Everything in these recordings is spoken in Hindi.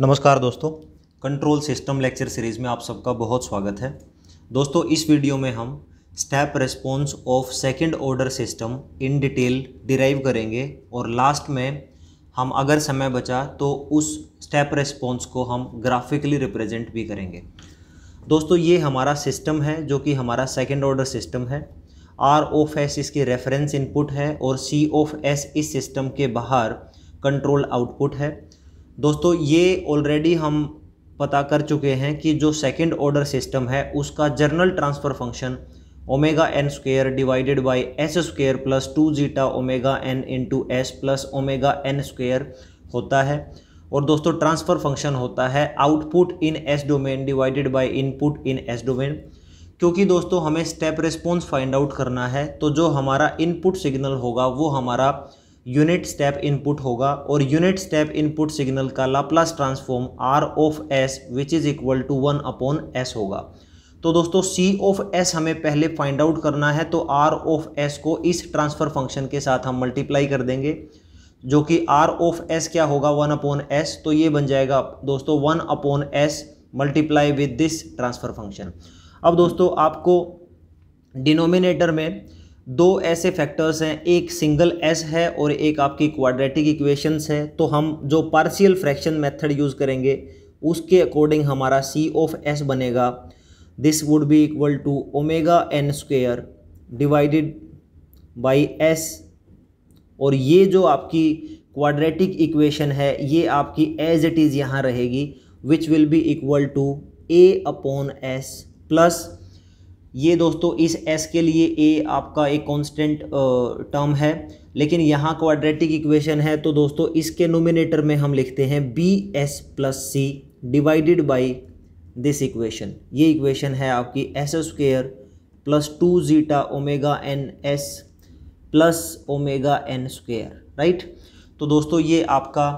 नमस्कार दोस्तों कंट्रोल सिस्टम लेक्चर सीरीज़ में आप सबका बहुत स्वागत है। दोस्तों, इस वीडियो में हम step response of second order system in detail derive करेंगे और लास्ट में हम अगर समय बचा तो उस स्टेप रेस्पॉन्स को हम ग्राफिकली रिप्रेजेंट भी करेंगे। दोस्तों, ये हमारा सिस्टम है जो कि हमारा सेकेंड ऑर्डर सिस्टम है। आर ऑफ़ एस इसकी रेफरेंस इनपुट है और सी ऑफ़ एस इस सिस्टम के बाहर कंट्रोल आउटपुट है। दोस्तों, ये ऑलरेडी हम पता कर चुके हैं कि जो सेकंड ऑर्डर सिस्टम है, उसका general transfer function omega N square divided by S square plus two zeta omega N into S plus omega N square होता है। और दोस्तों ट्रांसफ़र फ़ंक्शन होता है output in S domain divided by input in S domain क्योंकि दोस्तों, हमें स्टेप रिस्पॉन्स फाइंड आउट करना है तो जो हमारा इनपुट सिग्नल होगा, वो हमारा यूनिट स्टेप इनपुट होगा और यूनिट स्टेप इनपुट सिग्नल का Laplace transform R of S which is equal to one upon S होगा। तो दोस्तों सी ऑफ़ एस हमें पहले फाइंड आउट करना है तो आर ऑफ़ एस को इस ट्रांसफ़र फ़ंक्शन के साथ हम मल्टीप्लाई कर देंगे, जो कि आर ऑफ़ एस क्या होगा वन अपॉन एस तो ये बन जाएगा दोस्तों one upon S multiply with this transfer function अब दोस्तों, आपको डिनोमिनेटर में दो ऐसे फैक्टर्स हैं, एक सिंगल एस है और एक आपकी क्वाड्रेटिक इक्वेशंस है तो हम जो पार्शियल फ्रैक्शन मेथड यूज़ करेंगे, उसके अकॉर्डिंग हमारा सी ऑफ़ एस बनेगा। This would be equal to omega N square divided by S और ये जो आपकी क्वाड्रेटिक इक्वेशन है, ये आपकी एज इट इज़ यहाँ रहेगी which will be equal to A upon S plus ये दोस्तों, इस एस के लिए ए आपका एक कांस्टेंट टर्म है, लेकिन यहाँ क्वाड्रेटिक इक्वेशन है तो दोस्तों, इसके नोमिनेटर में हम लिखते हैं B S plus C divided by this equation ये इक्वेशन है आपकी S square plus two zeta omega N S plus omega N square right तो दोस्तों, ये आपका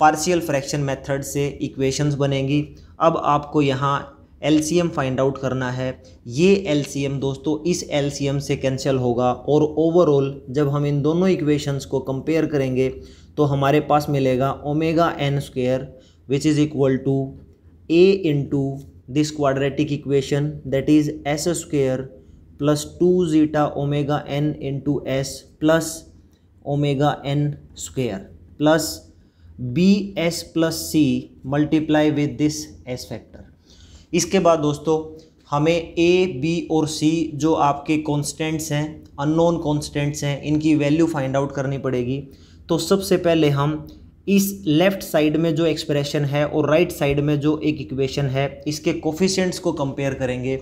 पार्शियल फ्रैक्शन मेथड से इक्वेशंस बनेंगी। अब आपको यहाँ एलसीएम फाइंड आउट करना है। ये एलसीएम दोस्तों, इस एलसीएम से कैंसिल होगा और ओवरऑल जब हम इन दोनों इक्वेशंस को कंपेयर करेंगे तो हमारे पास मिलेगा omega N square which is equal to A into this quadratic equation that is S square plus two zeta omega N into S plus omega N square plus B S plus C multiply with this S factor इसके बाद दोस्तों, हमें ए बी और सी जो आपके कॉन्स्टेंट्स हैं अननोन कॉन्स्टेंट्स हैं, इनकी वैल्यू फाइंड आउट करनी पड़ेगी। तो सबसे पहले हम इस लेफ़्ट साइड में जो एक्सप्रेशन है और राइट right साइड में जो एक इक्वेशन है, इसके कोफिशियंट्स को कंपेयर करेंगे।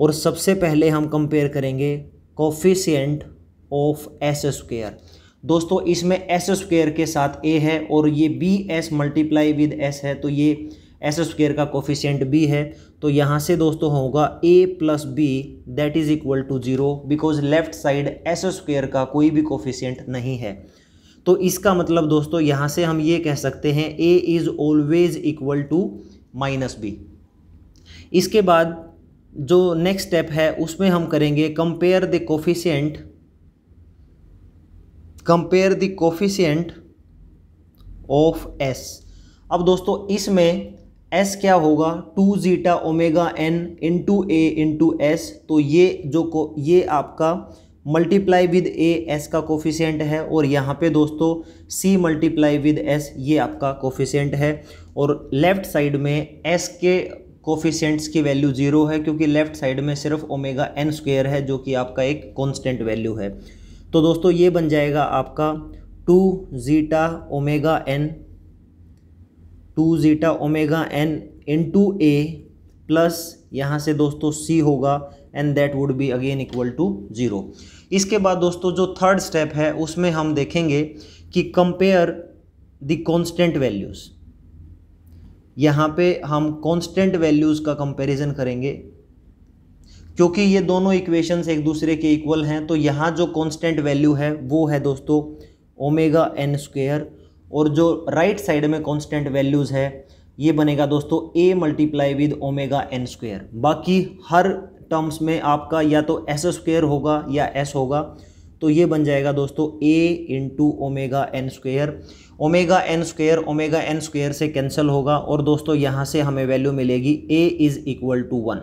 और सबसे पहले हम कंपेयर करेंगे कोफिशियंट ऑफ़ एस स्क्वेयर दोस्तों, इसमें एस स्क्वेयर के साथ ए है और ये B S multiply with S है तो ये एस स्क्वेयर का कोफिशियंट बी है तो यहाँ से दोस्तों होगा A plus B that is equal to zero because left side S square का कोई भी कोफिशियंट नहीं है। तो इसका मतलब दोस्तों यहाँ से हम ये कह सकते हैं A is always equal to minus B इसके बाद जो नेक्स्ट स्टेप है, उसमें हम करेंगे compare the coefficient compare the coefficient of S अब दोस्तों इसमें एस क्या होगा? Two zeta omega N into A into S तो ये जो को, ये आपका मल्टीप्लाई विद ए एस का कोफिशियंट है। और यहाँ पे दोस्तों सी मल्टीप्लाई विद एस ये आपका कोफिशियंट है। और लेफ़्ट साइड में एस के कोफिशियंट्स की वैल्यू ज़ीरो है, क्योंकि लेफ़्ट साइड में सिर्फ़ ओमेगा एन स्क्वेयर है, जो कि आपका एक कॉन्स्टेंट वैल्यू है। तो दोस्तों, ये बन जाएगा आपका two zeta omega N two zeta omega N into A plus यहाँ से दोस्तों सी होगा and that would be again equal to zero इसके बाद दोस्तों जो थर्ड स्टेप है, उसमें हम देखेंगे कि कंपेयर द कांस्टेंट वैल्यूज़ यहाँ पे हम कांस्टेंट वैल्यूज़ का कंपैरिजन करेंगे। क्योंकि ये दोनों इक्वेशंस एक दूसरे के इक्वल हैं तो यहाँ जो कांस्टेंट वैल्यू है, वो है दोस्तों ओमेगा एन स्क्वेयर और जो राइट right साइड में कॉन्स्टेंट वैल्यूज़ है, ये बनेगा दोस्तों A multiply with omega N square बाकी हर टर्म्स में आपका या तो एस स्क्वेयर होगा या एस होगा तो ये बन जाएगा दोस्तों A into omega N square omega N square omega N square से कैंसिल होगा और दोस्तों यहाँ से हमें वैल्यू मिलेगी A is equal to one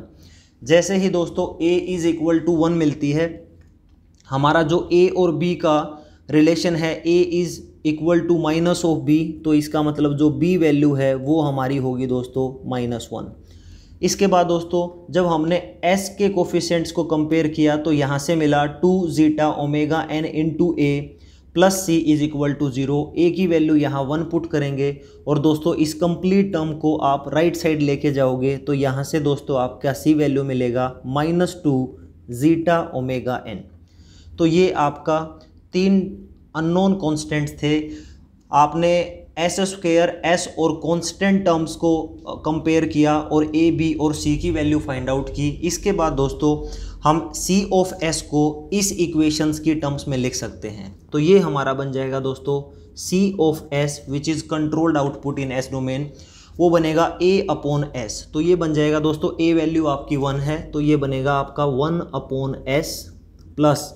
जैसे ही दोस्तों A is equal to one मिलती है, हमारा जो ए और बी का रिलेशन है A is equal to minus of B तो इसका मतलब जो बी वैल्यू है, वो हमारी होगी दोस्तों माइनस वन इसके बाद दोस्तों, जब हमने एस के कोफिशेंट्स को कंपेयर किया तो यहाँ से मिला two zeta omega n into A plus C is equal to zero A की वैल्यू यहाँ वन पुट करेंगे, और दोस्तों, इस कंप्लीट टर्म को आप राइट साइड लेके जाओगे तो यहाँ से दोस्तों आपका सी वैल्यू मिलेगा minus two zeta omega n तो ये आपका तीन अननोन कॉन्स्टेंट्स थे। आपने एस स्क्वेयर एस और कांस्टेंट टर्म्स को कंपेयर किया और ए बी और सी की वैल्यू फाइंड आउट की। इसके बाद दोस्तों, हम सी ऑफ़ एस को इस इक्वेशंस की टर्म्स में लिख सकते हैं। तो ये हमारा बन जाएगा दोस्तों C of S which is controlled output in S domain वो बनेगा ए अपॉन एस तो ये बन जाएगा दोस्तों ए वैल्यू आपकी वन है तो ये बनेगा आपका वन अपॉन एस प्लस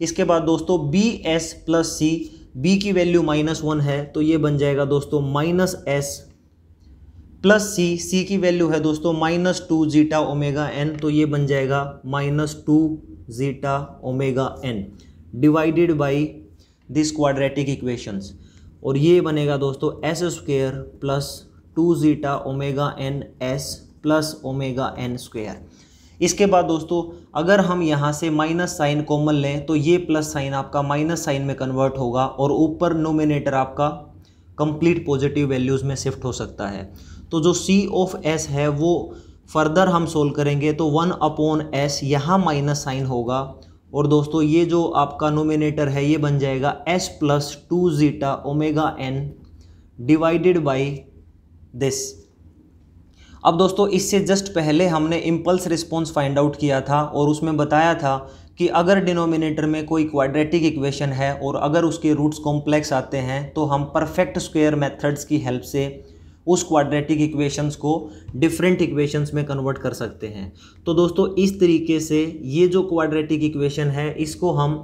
इसके बाद दोस्तों B S plus C B की वैल्यू माइनस वन है तो ये बन जाएगा दोस्तों minus S plus C C की वैल्यू है दोस्तों minus two zeta omega n तो ये बन जाएगा minus two zeta omega n divided by this quadratic equations और ये बनेगा दोस्तों S square plus two zeta omega n S plus omega n square इसके बाद दोस्तों, अगर हम यहाँ से माइनस साइन कॉमन लें तो ये प्लस साइन आपका माइनस साइन में कन्वर्ट होगा और ऊपर नोमिनेटर आपका कंप्लीट पॉजिटिव वैल्यूज़ में शिफ्ट हो सकता है। तो जो सी ऑफ़ एस है, वो फर्दर हम सोल्व करेंगे तो वन अपॉन एस यहाँ माइनस साइन होगा। और दोस्तों, ये जो आपका नोमिनेटर है, ये बन जाएगा S plus two zeta omega n divided by this अब दोस्तों, इससे जस्ट पहले हमने इम्पल्स रिस्पॉन्स फाइंड आउट किया था और उसमें बताया था कि अगर डिनोमिनेटर में कोई क्वाड्रेटिक इक्वेशन है और अगर उसके रूट्स कॉम्प्लेक्स आते हैं तो हम परफेक्ट स्क्वेयर मेथड्स की हेल्प से उस क्वाड्रेटिक इक्वेशंस को डिफरेंट इक्वेशंस में कन्वर्ट कर सकते हैं। तो दोस्तों, इस तरीके से ये जो क्वाड्रेटिक इक्वेशन है, इसको हम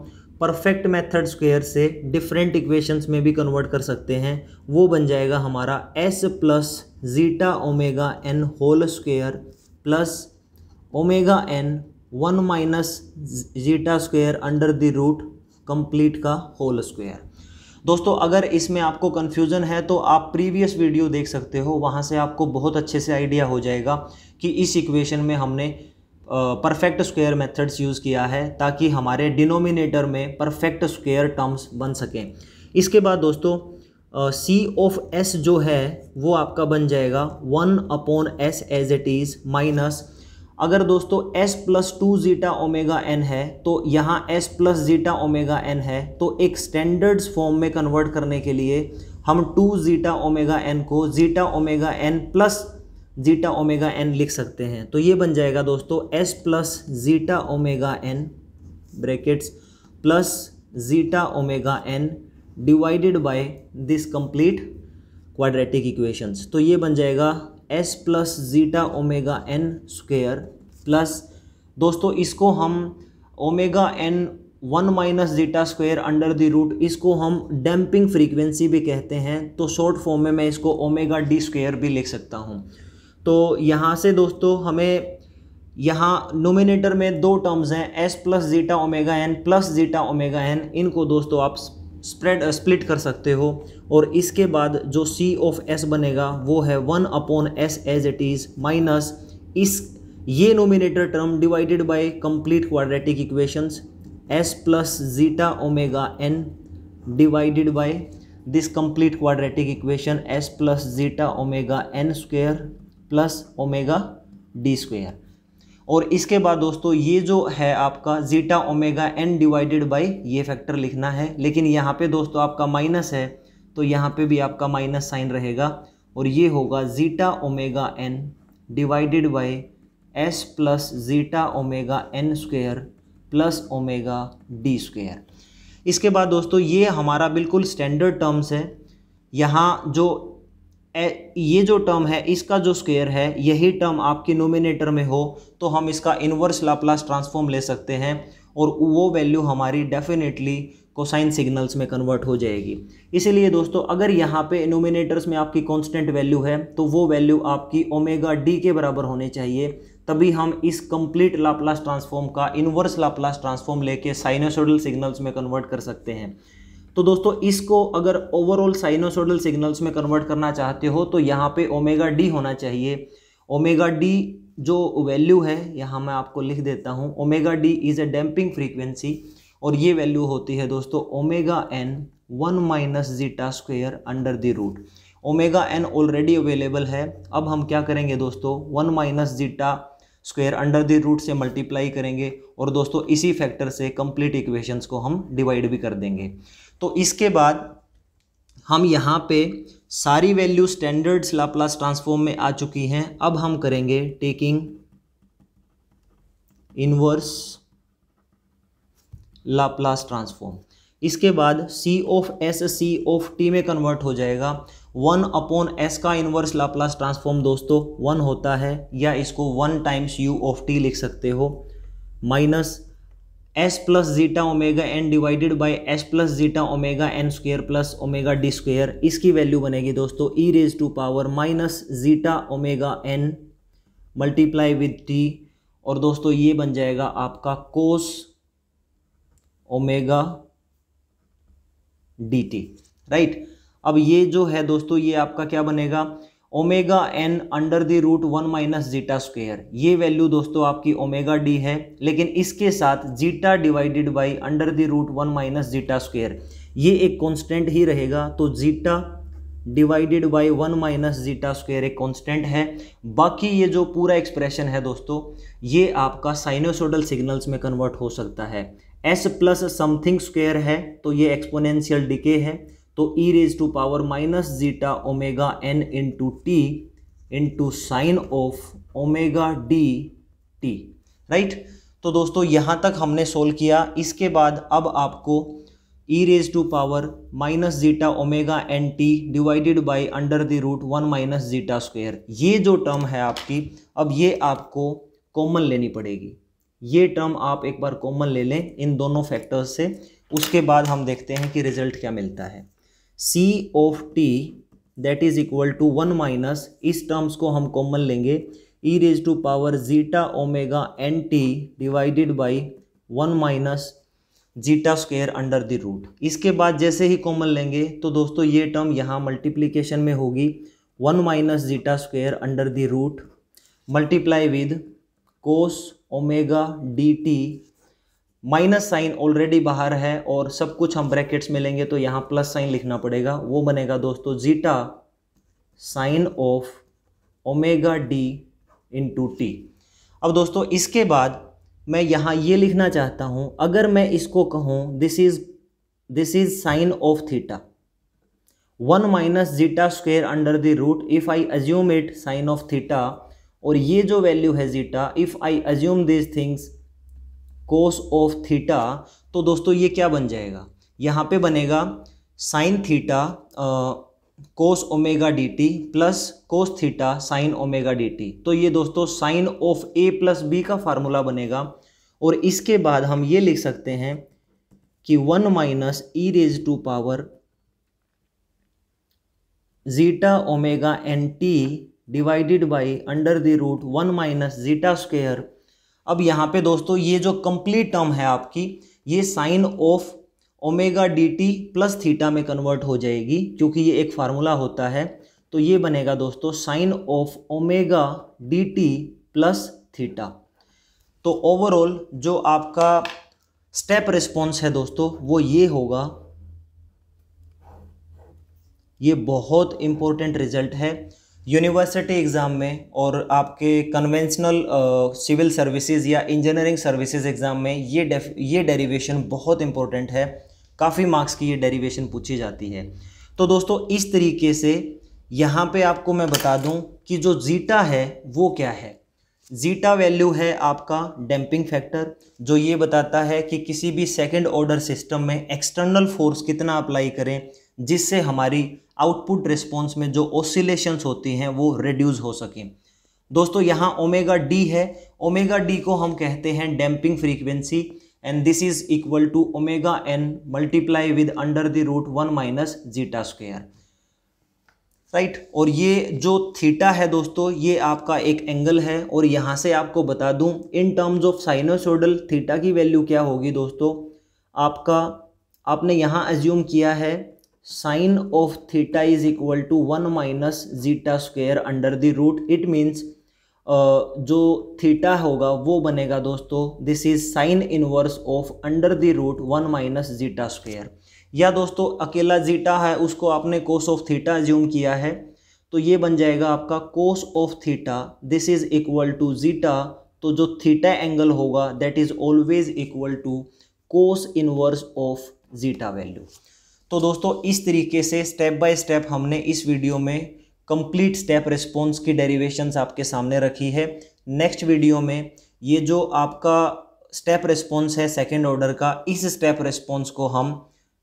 परफेक्ट मेथड स्क्वेयर से डिफरेंट इक्वेशंस में भी कन्वर्ट कर सकते हैं। वो बन जाएगा हमारा S plus zeta omega n whole square plus omega n one minus zeta square under the root complete का होल स्क्वेयर दोस्तों, अगर इसमें आपको कन्फ्यूज़न है तो आप प्रीवियस वीडियो देख सकते हो। वहाँ से आपको बहुत अच्छे से आइडिया हो जाएगा कि इस इक्वेशन में हमने परफेक्ट स्क्वायर मेथड्स यूज़ किया है ताकि हमारे डिनोमिनेटर में परफेक्ट स्क्वायर टर्म्स बन सकें। इसके बाद दोस्तों सी ऑफ़ एस जो है, वो आपका बन जाएगा one upon S as it is minus अगर दोस्तों, s plus two zeta omega n है तो यहाँ s plus zeta omega n है तो एक स्टैंडर्ड्स फॉर्म में कन्वर्ट करने के लिए हम टू जीटा ओमेगा एन को zeta omega n plus zeta omega n लिख सकते हैं। तो ये बन जाएगा दोस्तों S plus zeta omega n brackets plus zeta omega n divided by this complete quadratic equations तो ये बन जाएगा S plus zeta omega n square plus दोस्तों इसको हम omega n one minus zeta square under the root इसको हम डैम्पिंग फ्रीक्वेंसी भी कहते हैं। तो शॉर्ट फॉर्म में मैं इसको ओमेगा डी स्क्वेयर भी लिख सकता हूँ। तो यहाँ से दोस्तों हमें यहाँ नोमिनेटर में दो टर्म्स हैं S plus zeta omega n plus zeta omega n इनको दोस्तों आप स्प्रेड स्प्लिट कर सकते हो। और इसके बाद जो सी ऑफ़ एस बनेगा, वो है one upon S as it is minus इस, ये nominator term divided by complete quadratic equations S plus zeta omega n divided by this complete quadratic equation S plus zeta omega n square plus omega D square. और इसके बाद दोस्तों, ये जो है आपका zeta omega n divided by ये फैक्टर लिखना है। लेकिन यहाँ पे दोस्तों आपका माइनस है तो यहाँ पे भी आपका माइनस साइन रहेगा। और ये होगा zeta omega n divided by S plus zeta omega n square plus omega D square. इसके बाद दोस्तों, ये हमारा बिल्कुल स्टैंडर्ड टर्म्स है। यहाँ जो ये जो टर्म है, इसका जो स्क्वेयर है, यही टर्म आपके नोमिनेटर में हो तो हम इसका इन्वर्स लाप्लास ट्रांसफॉर्म ले सकते हैं और वो वैल्यू हमारी डेफिनेटली कोसाइन सिग्नल्स में कन्वर्ट हो जाएगी। इसीलिए दोस्तों, अगर यहाँ पे इनोमिनेटर्स में आपकी कांस्टेंट वैल्यू है तो वो वैल्यू आपकी ओमेगा डी के बराबर होने चाहिए। तभी हम इस कंप्लीट लाप्लास ट्रांसफॉर्म का इनवर्स लाप्लास ट्रांसफॉर्म लेके साइनोसोडल सिग्नल्स में कन्वर्ट कर सकते हैं। तो दोस्तों, इसको अगर ओवरऑल साइनोसोडल सिग्नल्स में कन्वर्ट करना चाहते हो तो यहाँ पे ओमेगा डी होना चाहिए। ओमेगा डी जो वैल्यू है, यहाँ मैं आपको लिख देता हूँ। Omega D is A damping frequency और ये वैल्यू होती है दोस्तों omega n one minus zeta square under the root omega n already available है। अब हम क्या करेंगे दोस्तों? One minus zeta square under the root से मल्टीप्लाई करेंगे और दोस्तों इसी फैक्टर से कंप्लीट इक्वेशंस को हम डिवाइड भी कर देंगे। तो इसके बाद हम यहाँ पे सारी वैल्यू स्टैंडर्ड्स लाप्लास ट्रांसफॉर्म में आ चुकी हैं। अब हम करेंगे टेकिंग इनवर्स लाप्लास ट्रांसफॉर्म इसके बाद C of S C of T में कन्वर्ट हो जाएगा। वन अपॉन एस का इनवर्स लाप्लास ट्रांसफॉर्म दोस्तों, वन होता है, या इसको one times U of T लिख सकते हो। Minus S plus zeta omega n divided by S plus zeta omega n square plus omega D square इसकी वैल्यू बनेगी दोस्तों E raise to power minus zeta omega n multiply with T और दोस्तों ये बन जाएगा आपका cos omega D T right अब ये जो है दोस्तों, ये आपका क्या बनेगा? Omega n under the root one minus zeta square. ये वैल्यू दोस्तों आपकी ओमेगा डी है, लेकिन इसके साथ zeta divided by under the root one minus zeta square. ये एक कांस्टेंट ही रहेगा तो zeta divided by one minus zeta square एक कांस्टेंट है। बाकी ये जो पूरा एक्सप्रेशन है दोस्तों, ये आपका साइनोसोडल सिग्नल्स में कन्वर्ट हो सकता है। एस प्लस समथिंग स्क्वेयर है तो ये एक्सपोनेंशियल डिके है। तो E raise to power minus zeta omega n into T into sine of omega D T right तो दोस्तों, यहाँ तक हमने सोल्व किया। इसके बाद अब आपको E raise to power minus zeta omega n T divided by under the root one minus zeta square ये जो टर्म है आपकी, अब ये आपको कॉमन लेनी पड़ेगी। ये टर्म आप एक बार कॉमन ले लें इन दोनों फैक्टर्स से। उसके बाद हम देखते हैं कि रिज़ल्ट क्या मिलता है। C of T that is equal to one minus इस टर्म्स को हम कॉमन लेंगे E raise to power zeta omega n T divided by one minus zeta square under the root इसके बाद जैसे ही कॉमन लेंगे तो दोस्तों ये टर्म यहाँ मल्टीप्लीकेशन में होगी one minus zeta square under the root multiply with cos omega D T minus sine already बाहर है और सब कुछ हम ब्रैकेट्स में लेंगे तो यहाँ प्लस साइन लिखना पड़ेगा। वो बनेगा दोस्तों zeta sine of omega D into T. अब दोस्तों इसके बाद मैं यहाँ ये लिखना चाहता हूँ, अगर मैं इसको कहूँ this is this is sine of theta. One minus zeta square under the root, if I assume it sine of theta, और ये जो वैल्यू है zeta, if I assume this things cos of theta तो दोस्तों ये क्या बन जाएगा? यहाँ पे बनेगा sine theta cos omega D T plus cos theta sine omega D T तो ये दोस्तों sine of A plus B का फार्मूला बनेगा। और इसके बाद हम ये लिख सकते हैं कि one minus E raise to power zeta omega n T divided by under the root one minus zeta square अब यहाँ पे दोस्तों ये जो कंप्लीट टर्म है आपकी, ये sine of omega D T plus theta में कन्वर्ट हो जाएगी, क्योंकि ये एक फार्मूला होता है। तो ये बनेगा दोस्तों sine of omega D T plus theta तो ओवरऑल जो आपका स्टेप रिस्पॉन्स है दोस्तों, वो ये होगा। ये बहुत इंपॉर्टेंट रिज़ल्ट है। यूनिवर्सिटी एग्ज़ाम में और आपके कन्वेंशनल सिविल सर्विसेज़ या इंजीनियरिंग सर्विसेज़ एग्ज़ाम में ये डेफ ये डेरिवेशन बहुत इंपॉर्टेंट है। काफ़ी मार्क्स की ये डेरिवेशन पूछी जाती है। तो दोस्तों, इस तरीके से यहाँ पे आपको मैं बता दूँ कि जो जीटा है, वो क्या है? जीटा वैल्यू है आपका डैम्पिंग फैक्टर जो ये बताता है कि किसी भी सेकेंड ऑर्डर सिस्टम में एक्सटर्नल फोर्स कितना अप्लाई करें, जिससे हमारी आउटपुट रिस्पॉन्स में जो ओसिलेशंस होती हैं, वो रिड्यूस हो सकें। दोस्तों, यहाँ ओमेगा डी है। ओमेगा डी को हम कहते हैं damping frequency and this is equal to omega n multiply with under the root one minus zeta square right? right? और ये जो थीटा है दोस्तों, ये आपका एक एंगल है और यहाँ से आपको बता दूँ, in terms of sinusoidal theta की वैल्यू क्या होगी दोस्तों? आपका, आपने यहाँ एज्यूम किया है sine of theta is equal to one minus zeta square under the root it means जो थीटा होगा वो बनेगा दोस्तों this is sine inverse of under the root one minus zeta square या दोस्तों, अकेला जीटा है, उसको आपने कोस ऑफ़ थीटा एज्यूम किया है तो ये बन जाएगा आपका cos of theta this is equal to zeta तो जो थीटा एंगल होगा that is always equal to cos inverse of zeta value तो दोस्तों, इस तरीके से स्टेप बाय स्टेप हमने इस वीडियो में कंप्लीट स्टेप रिस्पॉन्स की डेरिवेशंस आपके सामने रखी है। नेक्स्ट वीडियो में ये जो आपका स्टेप रिस्पॉन्स है सेकेंड ऑर्डर का, इस स्टेप रिस्पॉन्स को हम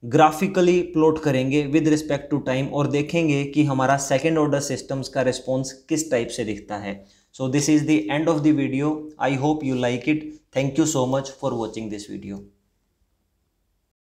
ग्राफिकली प्लॉट करेंगे विद रिस्पेक्ट टू टाइम और देखेंगे कि हमारा सेकेंड ऑर्डर सिस्टम्स का रिस्पॉन्स किस टाइप से दिखता है। So this is the end of the video I hope you like it thank you so much for watching this video